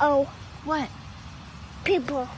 Uh-oh. What? People.